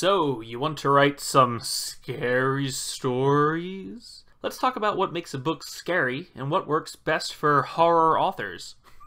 So, you want to write some scary stories? Let's talk about what makes a book scary and what works best for horror authors.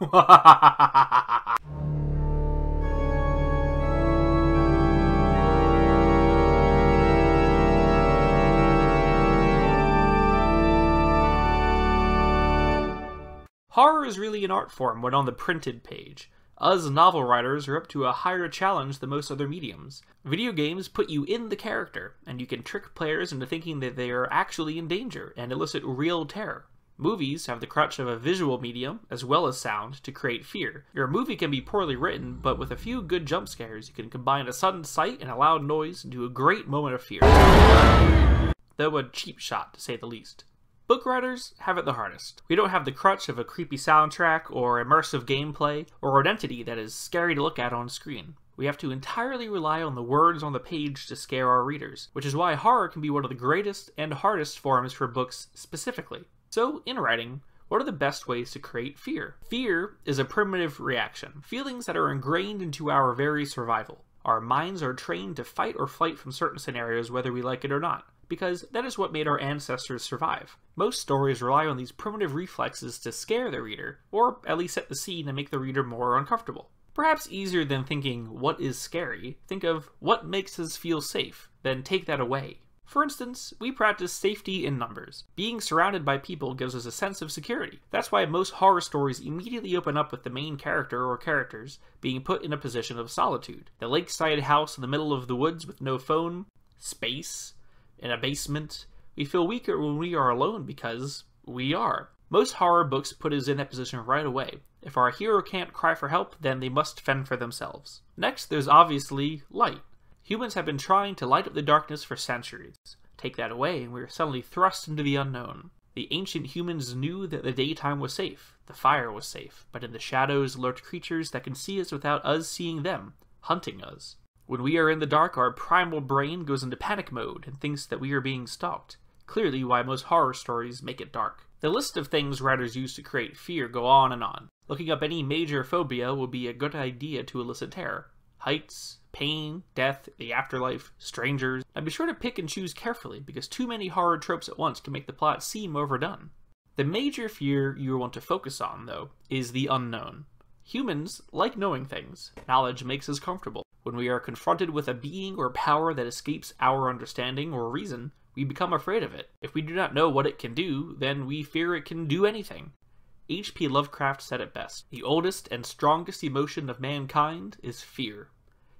Horror is really an art form when on the printed page. Us novel writers are up to a higher challenge than most other mediums. Video games put you in the character, and you can trick players into thinking that they are actually in danger and elicit real terror. Movies have the crutch of a visual medium, as well as sound, to create fear. Your movie can be poorly written, but with a few good jump scares, you can combine a sudden sight and a loud noise into a great moment of fear. Though a cheap shot, to say the least. Book writers have it the hardest. We don't have the crutch of a creepy soundtrack or immersive gameplay or an entity that is scary to look at on screen. We have to entirely rely on the words on the page to scare our readers, which is why horror can be one of the greatest and hardest forms for books specifically. So, in writing, what are the best ways to create fear? Fear is a primitive reaction, feelings that are ingrained into our very survival. Our minds are trained to fight or flight from certain scenarios whether we like it or not because that is what made our ancestors survive. Most stories rely on these primitive reflexes to scare the reader, or at least set the scene and make the reader more uncomfortable. Perhaps easier than thinking, what is scary, think of what makes us feel safe, then take that away. For instance, we practice safety in numbers. Being surrounded by people gives us a sense of security. That's why most horror stories immediately open up with the main character or characters being put in a position of solitude. The lakeside house in the middle of the woods with no phone, space, in a basement. We feel weaker when we are alone because we are. Most horror books put us in that position right away. If our hero can't cry for help, then they must fend for themselves. Next, there's obviously light. Humans have been trying to light up the darkness for centuries. Take that away, and we are suddenly thrust into the unknown. The ancient humans knew that the daytime was safe, the fire was safe, but in the shadows lurked creatures that can see us without us seeing them, hunting us. When we are in the dark, our primal brain goes into panic mode and thinks that we are being stalked. Clearly why most horror stories make it dark. The list of things writers use to create fear go on and on. Looking up any major phobia will be a good idea to elicit terror. Heights, pain, death, the afterlife, strangers. And be sure to pick and choose carefully because too many horror tropes at once can make the plot seem overdone. The major fear you want to focus on, though, is the unknown. Humans like knowing things. Knowledge makes us comfortable. When we are confronted with a being or power that escapes our understanding or reason, we become afraid of it. If we do not know what it can do, then we fear it can do anything. H.P. Lovecraft said it best The oldest and strongest emotion of mankind is fear.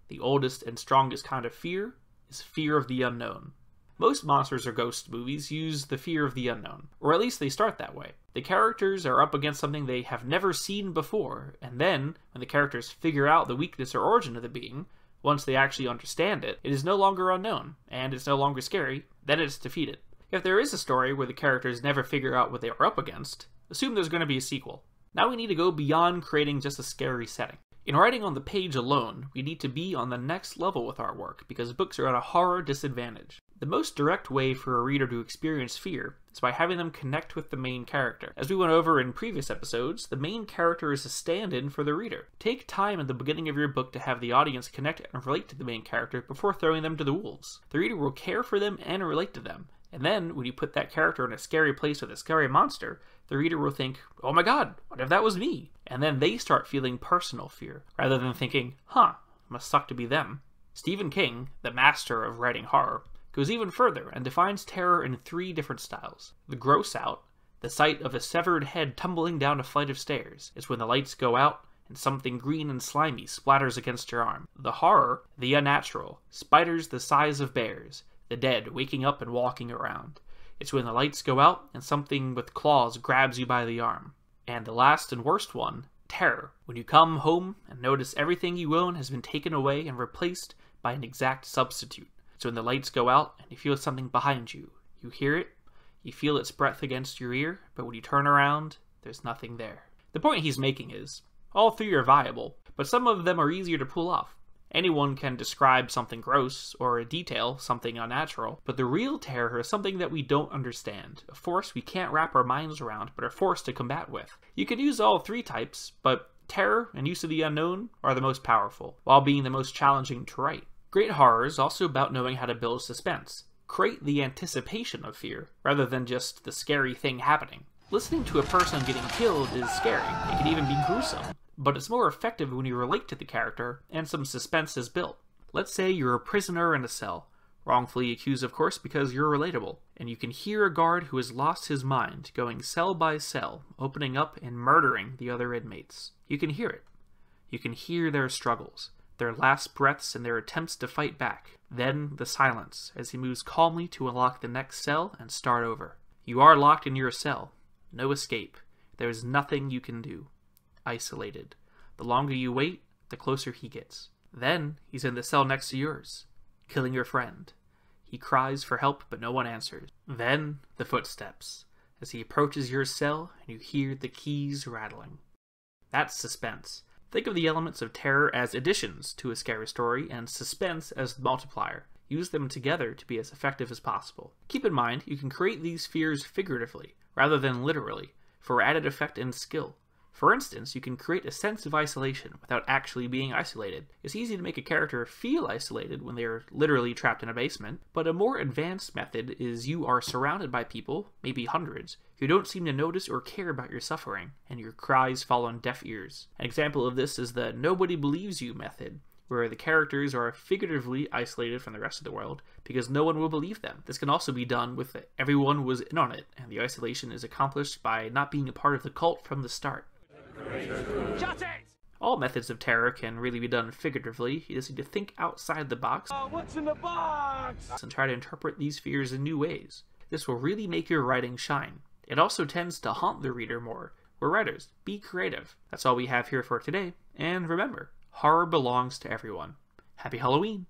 The oldest and strongest kind of fear is fear of the unknown. Most monsters or ghost movies use the fear of the unknown, or at least they start that way. The characters are up against something they have never seen before, and then, when the characters figure out the weakness or origin of the being, once they actually understand it, it is no longer unknown, and it's no longer scary, then it's defeated. If there is a story where the characters never figure out what they are up against, assume there's going to be a sequel. Now we need to go beyond creating just a scary setting. In writing on the page alone, we need to be on the next level with our work because books are at a horror disadvantage. The most direct way for a reader to experience fear is by having them connect with the main character. As we went over in previous episodes, the main character is a stand in for the reader. Take time at the beginning of your book to have the audience connect and relate to the main character before throwing them to the wolves. The reader will care for them and relate to them, and then, when you put that character in a scary place with a scary monster, the reader will think, oh my god, what if that was me? And then they start feeling personal fear, rather than thinking, huh, must suck to be them. Stephen King, the master of writing horror, goes even further and defines terror in three different styles. The gross out, the sight of a severed head tumbling down a flight of stairs, is when the lights go out and something green and slimy splatters against your arm. The horror, the unnatural, spiders the size of bears, the dead waking up and walking around. It's when the lights go out and something with claws grabs you by the arm. And the last and worst one, terror, when you come home and notice everything you own has been taken away and replaced by an exact substitute. So when the lights go out and you feel something behind you, you hear it, you feel its breath against your ear, but when you turn around, there's nothing there. The point he's making is, all three are viable, but some of them are easier to pull off. Anyone can describe something gross or a detail something unnatural, but the real terror is something that we don't understand, a force we can't wrap our minds around but are forced to combat with. You can use all three types, but terror and use of the unknown are the most powerful, while being the most challenging to write. Great horror is also about knowing how to build suspense. Create the anticipation of fear, rather than just the scary thing happening. Listening to a person getting killed is scary, it can even be gruesome, but it's more effective when you relate to the character and some suspense is built. Let's say you're a prisoner in a cell, wrongfully accused, of course, because you're relatable, and you can hear a guard who has lost his mind going cell by cell, opening up and murdering the other inmates. You can hear it. You can hear their struggles, their last breaths, and their attempts to fight back. Then the silence as he moves calmly to unlock the next cell and start over. You are locked in your cell. No escape. There is nothing you can do. Isolated. The longer you wait, the closer he gets. Then he's in the cell next to yours, killing your friend. He cries for help, but no one answers. Then the footsteps, as he approaches your cell and you hear the keys rattling. That's suspense. Think of the elements of terror as additions to a scary story and suspense as the multiplier. Use them together to be as effective as possible. Keep in mind, you can create these fears figuratively, rather than literally, for added effect and skill. For instance, you can create a sense of isolation without actually being isolated. It's easy to make a character feel isolated when they are literally trapped in a basement, but a more advanced method is you are surrounded by people, maybe hundreds, who don't seem to notice or care about your suffering, and your cries fall on deaf ears. An example of this is the nobody believes you method, where the characters are figuratively isolated from the rest of the world because no one will believe them. This can also be done with everyone was in on it, and the isolation is accomplished by not being a part of the cult from the start. Shut it! All methods of terror can really be done figuratively. You just need to think outside the box. Uh, what's in the box? And try to interpret these fears in new ways. This will really make your writing shine. It also tends to haunt the reader more. We're writers. Be creative. That's all we have here for today. And remember, horror belongs to everyone. Happy Halloween!